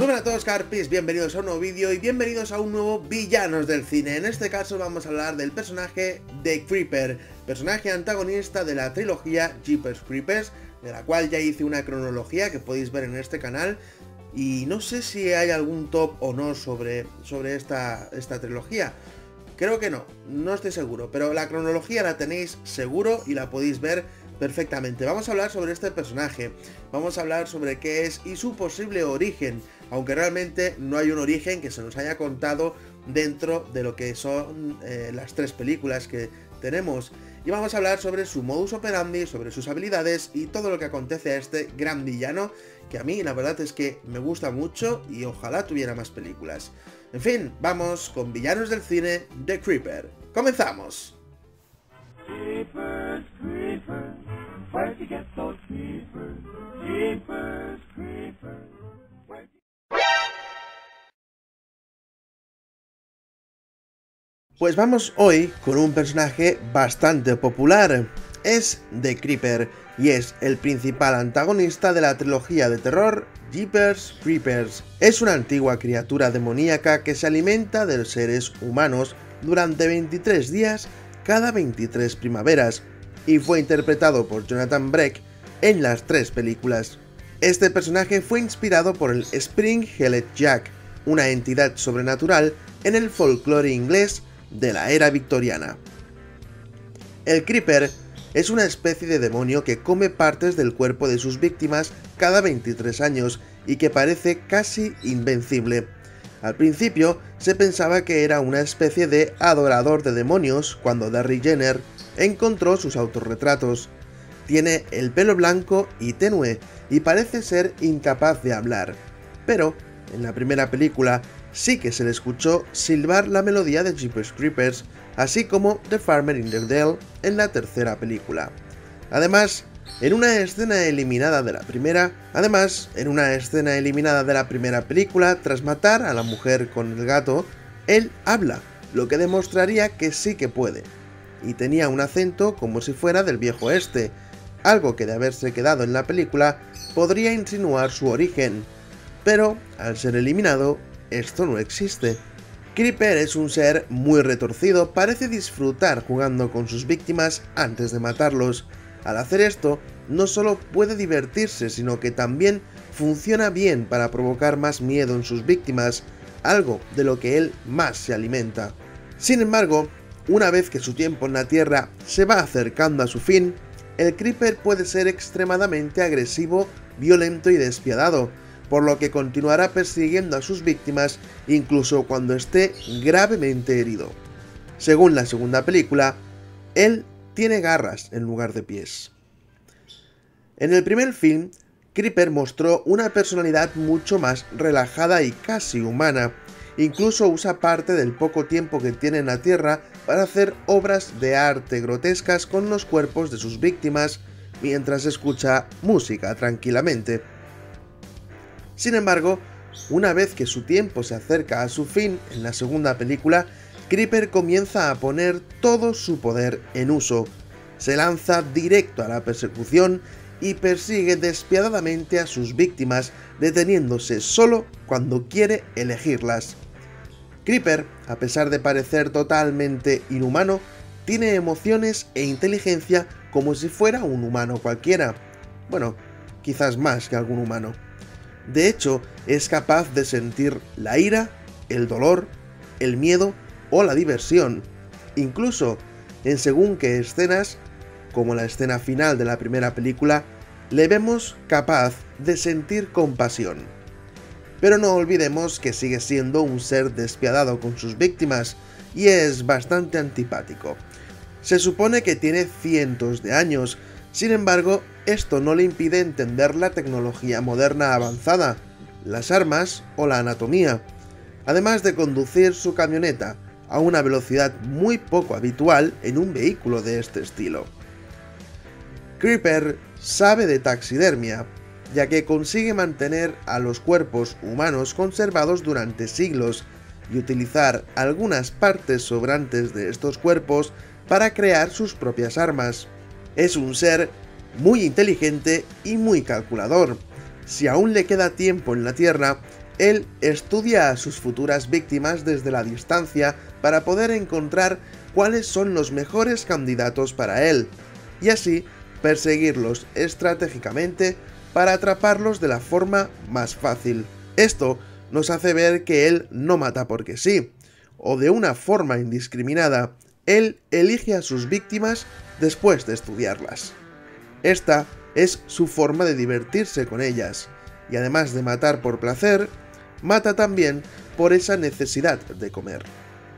Muy buenas a todos Carpis, bienvenidos a un nuevo vídeo y bienvenidos a un nuevo Villanos del Cine. En este caso vamos a hablar del personaje de Creeper, personaje antagonista de la trilogía Jeepers Creepers, de la cual ya hice una cronología que podéis ver en este canal. Y no sé si hay algún top o no sobre, sobre esta, esta trilogía. Creo que no, no estoy seguro, pero la cronología la tenéis seguro y la podéis ver perfectamente. Vamos a hablar sobre este personaje, vamos a hablar sobre qué es y su posible origen, aunque realmente no hay un origen que se nos haya contado dentro de lo que son eh, las tres películas que tenemos. Y vamos a hablar sobre su modus operandi, sobre sus habilidades y todo lo que acontece a este gran villano, que a mí la verdad es que me gusta mucho y ojalá tuviera más películas. En fin, vamos con Villanos del Cine de Creeper. ¡Comenzamos! Pues vamos hoy con un personaje bastante popular. Es The Creeper y es el principal antagonista de la trilogía de terror Jeepers Creepers. Es una antigua criatura demoníaca que se alimenta de seres humanos durante 23 días cada 23 primaveras y fue interpretado por Jonathan Breck en las tres películas. Este personaje fue inspirado por el Spring Hellet Jack, una entidad sobrenatural en el folclore inglés de la era victoriana. El Creeper es una especie de demonio que come partes del cuerpo de sus víctimas cada 23 años y que parece casi invencible. Al principio se pensaba que era una especie de adorador de demonios cuando Darry Jenner encontró sus autorretratos. Tiene el pelo blanco y tenue y parece ser incapaz de hablar. Pero, en la primera película, sí que se le escuchó silbar la melodía de Jeepers Creepers, así como The Farmer in the Dell en la tercera película. Además, en una escena eliminada de la primera, además, en una escena eliminada de la primera película, tras matar a la mujer con el gato, él habla, lo que demostraría que sí que puede. Y tenía un acento como si fuera del viejo este, algo que de haberse quedado en la película podría insinuar su origen. Pero, al ser eliminado, esto no existe. Creeper es un ser muy retorcido, parece disfrutar jugando con sus víctimas antes de matarlos. Al hacer esto, no solo puede divertirse, sino que también funciona bien para provocar más miedo en sus víctimas, algo de lo que él más se alimenta. Sin embargo, una vez que su tiempo en la Tierra se va acercando a su fin, el Creeper puede ser extremadamente agresivo, violento y despiadado, por lo que continuará persiguiendo a sus víctimas incluso cuando esté gravemente herido. Según la segunda película, él tiene garras en lugar de pies. En el primer film, Creeper mostró una personalidad mucho más relajada y casi humana. Incluso usa parte del poco tiempo que tiene en la Tierra para hacer obras de arte grotescas con los cuerpos de sus víctimas mientras escucha música tranquilamente. Sin embargo, una vez que su tiempo se acerca a su fin en la segunda película, Creeper comienza a poner todo su poder en uso. Se lanza directo a la persecución y persigue despiadadamente a sus víctimas, deteniéndose solo cuando quiere elegirlas. Creeper, a pesar de parecer totalmente inhumano, tiene emociones e inteligencia como si fuera un humano cualquiera. Bueno, quizás más que algún humano. De hecho, es capaz de sentir la ira, el dolor, el miedo o la diversión. Incluso en según qué escenas, como la escena final de la primera película, le vemos capaz de sentir compasión. Pero no olvidemos que sigue siendo un ser despiadado con sus víctimas y es bastante antipático. Se supone que tiene cientos de años, sin embargo, esto no le impide entender la tecnología moderna avanzada, las armas o la anatomía, además de conducir su camioneta a una velocidad muy poco habitual en un vehículo de este estilo. Creeper sabe de taxidermia, ya que consigue mantener a los cuerpos humanos conservados durante siglos y utilizar algunas partes sobrantes de estos cuerpos para crear sus propias armas. Es un ser muy inteligente y muy calculador. Si aún le queda tiempo en la Tierra, él estudia a sus futuras víctimas desde la distancia para poder encontrar cuáles son los mejores candidatos para él, y así perseguirlos estratégicamente para atraparlos de la forma más fácil. Esto nos hace ver que él no mata porque sí, o de una forma indiscriminada, él elige a sus víctimas después de estudiarlas. Esta es su forma de divertirse con ellas, y además de matar por placer, mata también por esa necesidad de comer.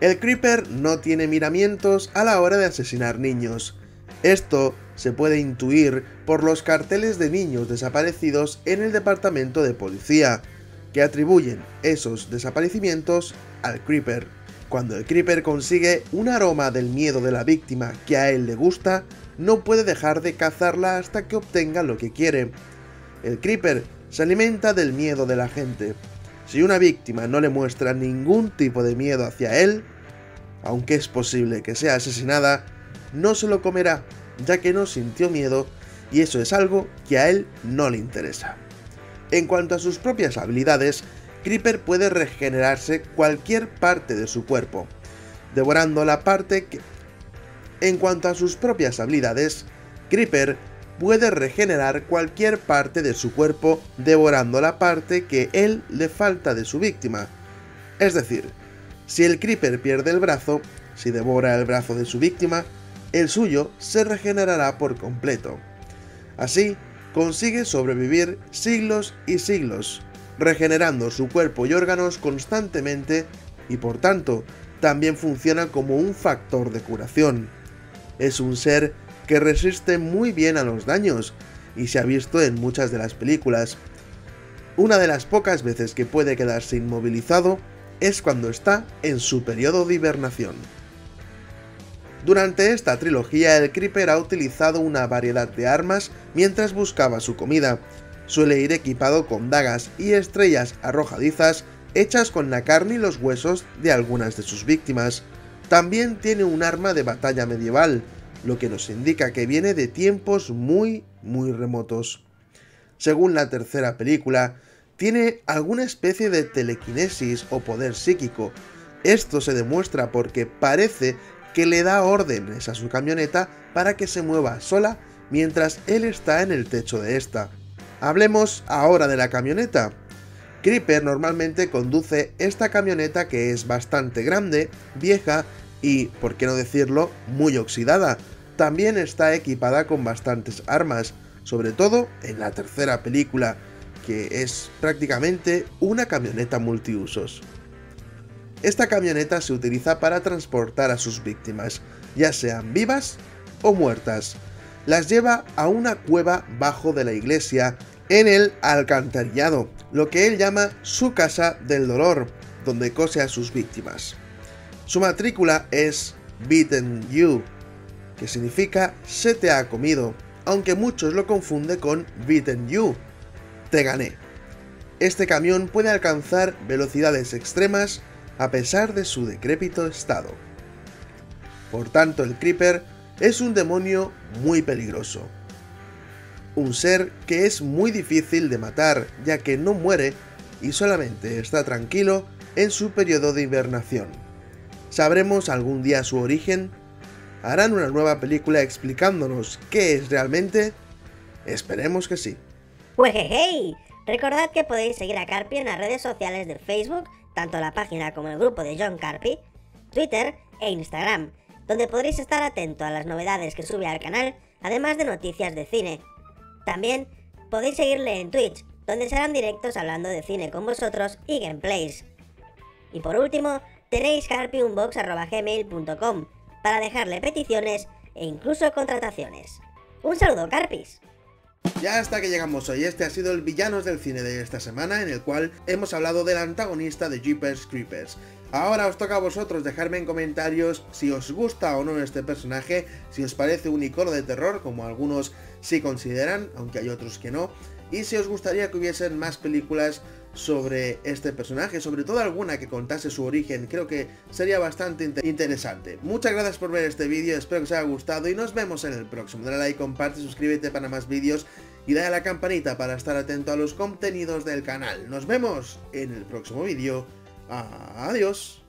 El Creeper no tiene miramientos a la hora de asesinar niños. Esto se puede intuir por los carteles de niños desaparecidos en el departamento de policía, que atribuyen esos desaparecimientos al Creeper. Cuando el Creeper consigue un aroma del miedo de la víctima que a él le gusta, no puede dejar de cazarla hasta que obtenga lo que quiere. El Creeper se alimenta del miedo de la gente. Si una víctima no le muestra ningún tipo de miedo hacia él, aunque es posible que sea asesinada, no se lo comerá, ya que no sintió miedo y eso es algo que a él no le interesa. En cuanto a sus propias habilidades, Creeper puede regenerarse cualquier parte de su cuerpo, devorando la parte que... En cuanto a sus propias habilidades, Creeper puede regenerar cualquier parte de su cuerpo devorando la parte que él le falta de su víctima. Es decir, si el Creeper pierde el brazo, si devora el brazo de su víctima, el suyo se regenerará por completo. Así, consigue sobrevivir siglos y siglos, regenerando su cuerpo y órganos constantemente y por tanto también funciona como un factor de curación. Es un ser que resiste muy bien a los daños y se ha visto en muchas de las películas. Una de las pocas veces que puede quedarse inmovilizado es cuando está en su periodo de hibernación. Durante esta trilogía el Creeper ha utilizado una variedad de armas mientras buscaba su comida. Suele ir equipado con dagas y estrellas arrojadizas hechas con la carne y los huesos de algunas de sus víctimas. También tiene un arma de batalla medieval, lo que nos indica que viene de tiempos muy, muy remotos. Según la tercera película, tiene alguna especie de telequinesis o poder psíquico. Esto se demuestra porque parece que le da órdenes a su camioneta para que se mueva sola mientras él está en el techo de esta. Hablemos ahora de la camioneta. Creeper normalmente conduce esta camioneta que es bastante grande, vieja y, por qué no decirlo, muy oxidada. También está equipada con bastantes armas, sobre todo en la tercera película, que es prácticamente una camioneta multiusos. Esta camioneta se utiliza para transportar a sus víctimas, ya sean vivas o muertas. Las lleva a una cueva bajo de la iglesia en el alcantarillado, lo que él llama su casa del dolor, donde cose a sus víctimas. Su matrícula es Beaten You, que significa se te ha comido, aunque muchos lo confunden con Beaten You, te gané. Este camión puede alcanzar velocidades extremas a pesar de su decrépito estado. Por tanto, el Creeper es un demonio muy peligroso. Un ser que es muy difícil de matar ya que no muere y solamente está tranquilo en su periodo de invernación. ¿Sabremos algún día su origen? ¿Harán una nueva película explicándonos qué es realmente? Esperemos que sí. ¡Hey! Recordad que podéis seguir a Carpi en las redes sociales de Facebook tanto la página como el grupo de John Carpi, Twitter e Instagram, donde podréis estar atento a las novedades que sube al canal, además de noticias de cine. También podéis seguirle en Twitch, donde serán directos hablando de cine con vosotros y gameplays. Y por último, tenéis carpiunbox.gmail.com para dejarle peticiones e incluso contrataciones. Un saludo, Carpis. Ya hasta que llegamos hoy, este ha sido el Villanos del Cine de esta semana, en el cual hemos hablado del antagonista de Jeepers Creepers. Ahora os toca a vosotros dejarme en comentarios si os gusta o no este personaje, si os parece un icono de terror, como algunos sí consideran, aunque hay otros que no, y si os gustaría que hubiesen más películas sobre este personaje, sobre todo alguna que contase su origen, creo que sería bastante interesante. Muchas gracias por ver este vídeo, espero que os haya gustado y nos vemos en el próximo. Dale like, comparte, suscríbete para más vídeos y dale a la campanita para estar atento a los contenidos del canal. Nos vemos en el próximo vídeo. Adiós.